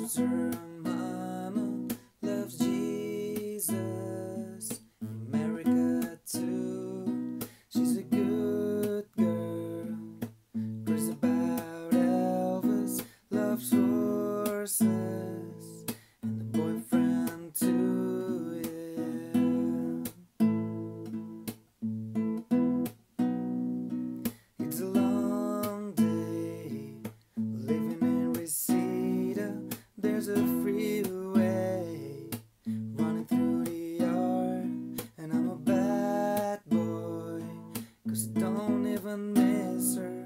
loves her mama, loves Jesus, America too. She's a good girl, crazy about Elvis, loves horses. even misery.